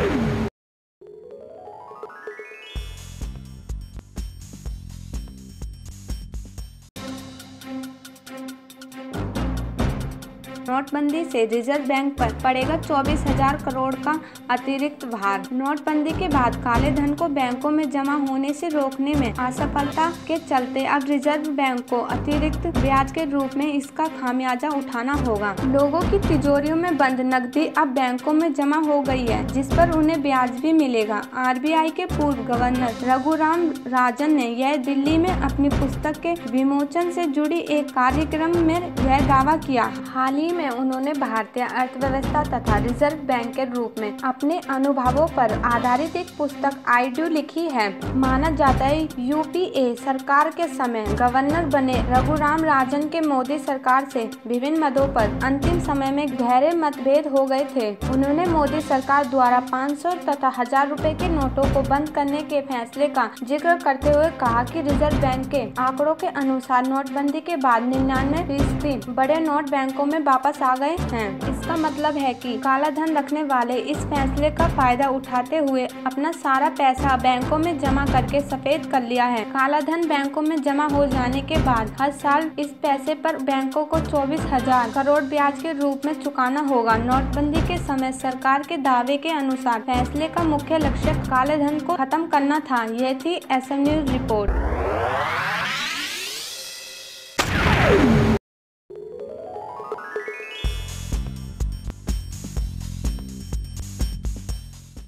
you नोटबंदी से reserve bank पर पड़ेगा चौबीस हज़ार करोड़ का अतिरिक्त भार। नोटबंदी के बाद काले धन को बैंकों में जमा होने से रोकने में असफलता के चलते अब रिज़र्व बैंक को अतिरिक्त ब्याज के रूप में इसका खामियाजा उठाना होगा। लोगों की तिजोरियों में बंद नकदी अब बैंकों में जमा हो गई है, जिस पर उन्हें ब्याज भी मिलेगा। आरबीआई के पूर्व गवर्नर रघुराम राजन ने यह दिल्ली में अपनी पुस्तक के विमोचन से जुड़ी एक कार्यक्रम में यह दावा किया। हाल ही में उन्होंने भारतीय अर्थव्यवस्था तथा रिज़र्व बैंक के रूप में अपने अनुभवों पर आधारित एक पुस्तक आईडू लिखी है। माना जाता है, यूपीए सरकार के समय गवर्नर बने रघुराम राजन के मोदी सरकार से विभिन्न मदों पर अंतिम समय में गहरे मतभेद हो गए थे। उन्होंने मोदी सरकार द्वारा 500 तथा हज़ार रुपए के नोटों को बंद करने के फैसले का ज़िक्र करते हुए कहा कि रिज़र्व बैंक के आंकड़ों के अनुसार नोटबंदी के बाद निन्यानवे फ़ीसदी बड़े नोट बैंकों में वापस आ गए हैं। इसका मतलब है कि काला धन रखने वाले इस फैसले का फ़ायदा उठाते हुए अपना सारा पैसा बैंकों में जमा करके सफ़ेद कर लिया है। काला धन बैंकों में जमा हो जाने के बाद हर साल इस पैसे पर बैंकों को चौबीस हज़ार करोड़ ब्याज के रूप में चुकाना होगा। नोटबंदी के समय सरकार के दावे के अनुसार फैसले का मुख्य लक्ष्य काले धन को खत्म करना था। यह थी एस न्यूज़ रिपोर्ट।